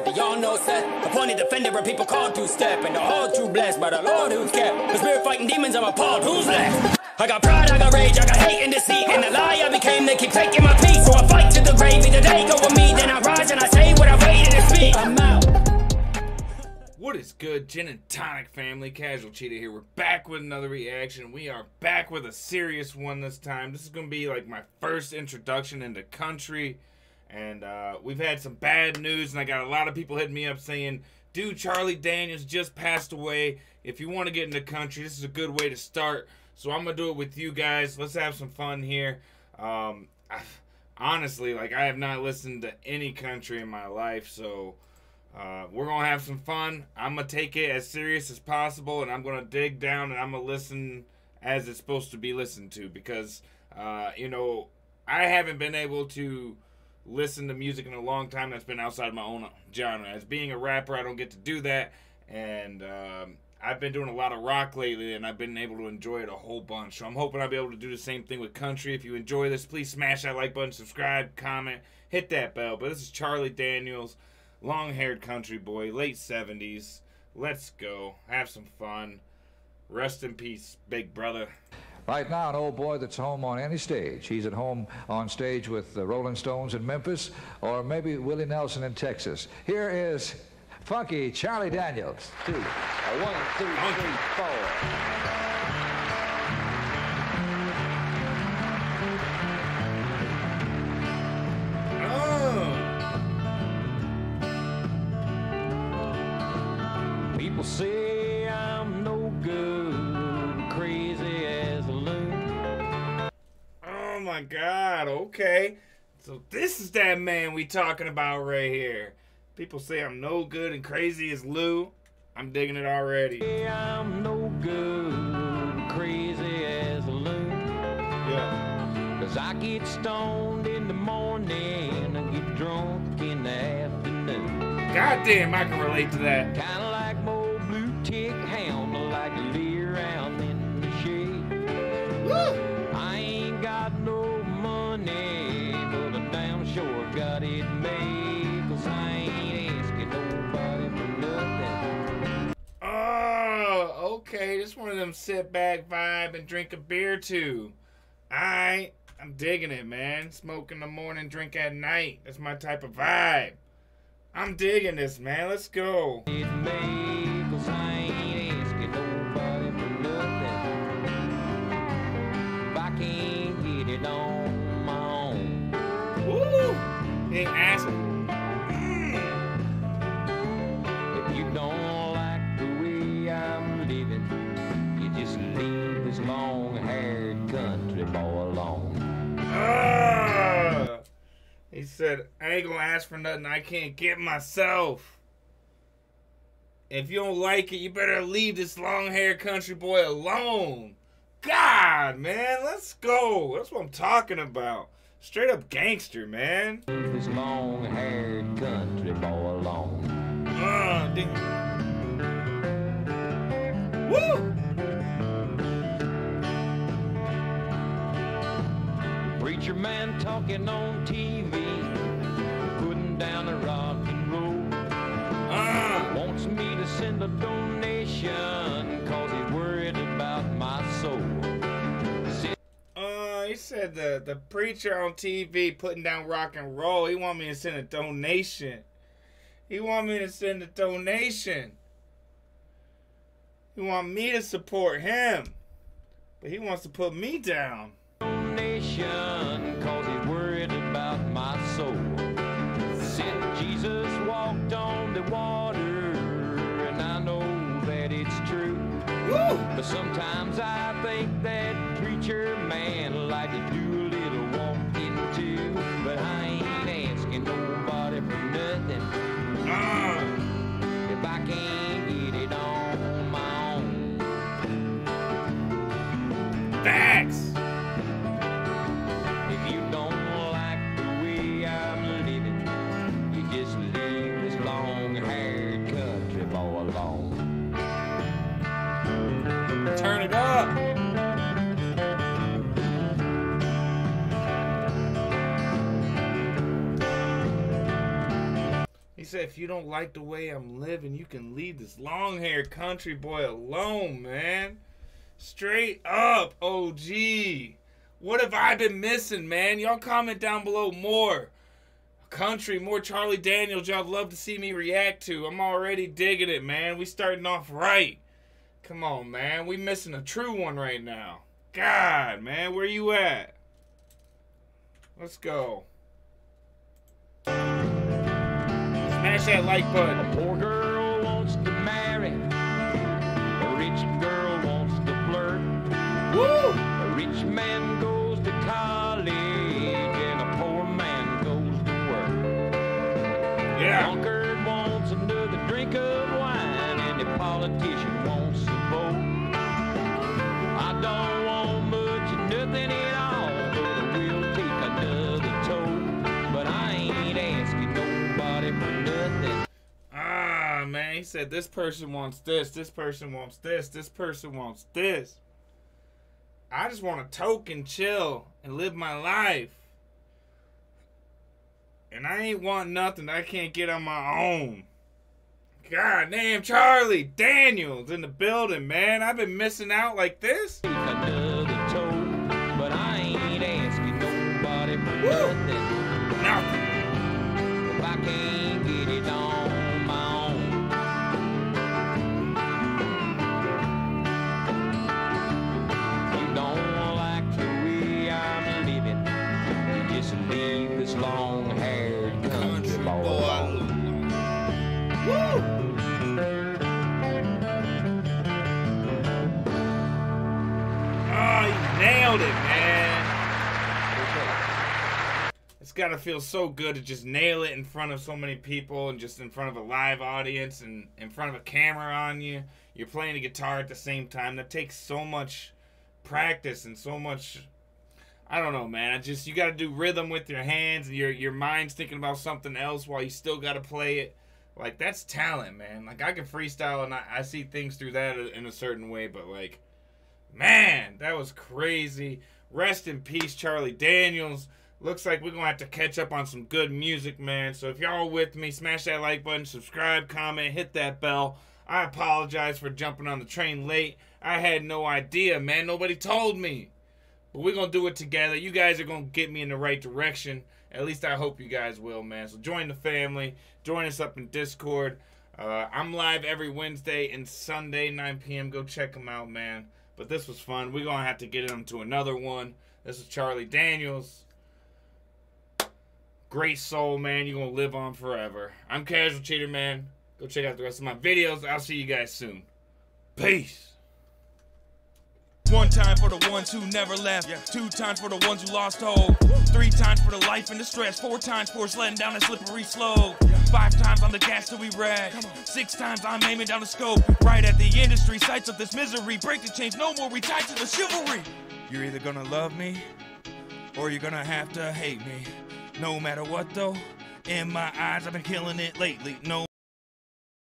what the y'all know said. Appointed defender where people called to step. And the whole true blessed by the Lord who's kept. The spirit fighting demons, I'm appalled. Who's left? I got pride, I got rage, I got hate and deceit. And the lie I became, they keep taking my peace. So I fight to the grave, either they go with me. Then I rise and I say what I waited to speak. I'm out. What is good, Gin and Tonic family? Casual Cheater here. We're back with another reaction. We are back with a serious one this time. This is going to be like my first introduction into country. And uh, we've had some bad news, and I got a lot of people hitting me up saying, dude, Charlie Daniels just passed away. If you want to get into country, this is a good way to start. So I'm going to do it with you guys. Let's have some fun here. Um, I, honestly, like, I have not listened to any country in my life, so... Uh, we're gonna have some fun. I'm gonna take it as serious as possible, and I'm gonna dig down and I'm gonna listen as it's supposed to be listened to because, uh, you know, I haven't been able to listen to music in a long time that's been outside my own genre. As being a rapper, I don't get to do that, and um, I've been doing a lot of rock lately, and I've been able to enjoy it a whole bunch. So I'm hoping I'll be able to do the same thing with country. If you enjoy this, please smash that like button, subscribe, comment, hit that bell. But this is Charlie Daniels long haired country boy, late 70s. Let's go. Have some fun. Rest in peace, big brother. Right now, an old boy that's home on any stage. He's at home on stage with the Rolling Stones in Memphis or maybe Willie Nelson in Texas. Here is funky Charlie Daniels. Two. One, two, three, four. My god, okay. So this is that man we talking about right here. People say I'm no good and crazy as Lou. I'm digging it already. Say I'm no good, crazy as Lou. Yeah. Cause I get stoned in the morning, I get drunk in the afternoon. God damn, I can relate to that. Sit back vibe and drink a beer too. I I'm digging it, man. Smoke in the morning, drink at night. That's my type of vibe. I'm digging this, man. Let's go. He said, I ain't gonna ask for nothing I can't get myself. If you don't like it, you better leave this long haired country boy alone. God, man, let's go. That's what I'm talking about. Straight up gangster, man. Leave this long haired country boy alone. Uh. Woo! Preacher man talking on TV, the, the preacher on TV putting down rock and roll. He want me to send a donation. He want me to send a donation. He want me to support him. But he wants to put me down. donation, cause he's worried about my soul. Said Jesus walked on the water, and I know that it's true. Woo! But sometimes I said, if you don't like the way I'm living, you can leave this long haired country boy alone, man. Straight up, OG. What have I been missing, man? Y'all comment down below more. Country, more Charlie Daniels y'all love to see me react to. I'm already digging it, man. We starting off right. Come on, man. We missing a true one right now. God, man, where you at? Let's go. Smash that like button. Said this person wants this, this person wants this, this person wants this. I just want to token, chill, and live my life. And I ain't want nothing I can't get on my own. God damn, Charlie Daniels in the building, man. I've been missing out like this. It's gotta feel so good to just nail it in front of so many people and just in front of a live audience and in front of a camera on you. You're playing a guitar at the same time. That takes so much practice and so much. I don't know, man. I just you gotta do rhythm with your hands and your your mind's thinking about something else while you still gotta play it. Like that's talent, man. Like I can freestyle and I, I see things through that in a certain way, but like Man, that was crazy. Rest in peace, Charlie Daniels. Looks like we're going to have to catch up on some good music, man. So if y'all with me, smash that like button, subscribe, comment, hit that bell. I apologize for jumping on the train late. I had no idea, man. Nobody told me. But we're going to do it together. You guys are going to get me in the right direction. At least I hope you guys will, man. So join the family. Join us up in Discord. Uh, I'm live every Wednesday and Sunday, 9 p.m. Go check them out, man. But this was fun. We're going to have to get him to another one. This is Charlie Daniels. Great soul, man. You're going to live on forever. I'm Casual Cheater, man. Go check out the rest of my videos. I'll see you guys soon. Peace. One time for the ones who never left. Yeah. Two times for the ones who lost hope. Three times for the life and the stress. Four times for sledding down a slippery slope. Five times on the gas till we wreck. Six times I'm aiming down the scope. Right at the industry sights of this misery. Break the chains, no more. We tied to the chivalry. You're either gonna love me or you're gonna have to hate me. No matter what though, in my eyes I've been killing it lately. No